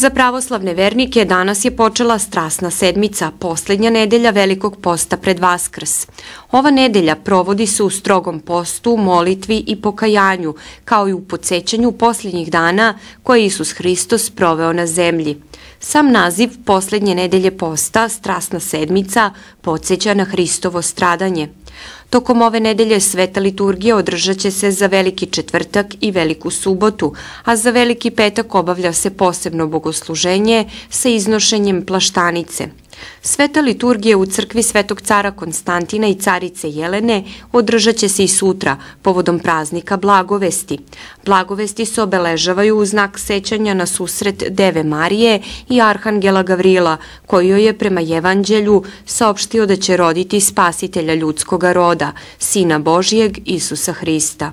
Za pravoslavne vernike danas je počela strasna sedmica, poslednja nedelja velikog posta pred Vaskrs. Ova nedelja provodi se u strogom postu, molitvi i pokajanju, kao i u podsjećanju posljednjih dana koje Isus Hristos proveo na zemlji. Sam naziv poslednje nedelje posta, strasna sedmica, podsjeća na Hristovo stradanje. Tokom ove nedelje sveta liturgija održat će se za veliki četvrtak i veliku subotu, a za veliki petak obavlja se posebno bogosluženje sa iznošenjem plaštanice. Sveta liturgija u crkvi Svetog cara Konstantina i carice Jelene održat će se i sutra, povodom praznika Blagovesti. Blagovesti se obeležavaju u znak sećanja na susret Deve Marije i Arhangela Gavrila, koji joj je prema Evanđelju saopštio da će roditi spasitelja ljudskoga roda, Sina Božijeg Isusa Hrista.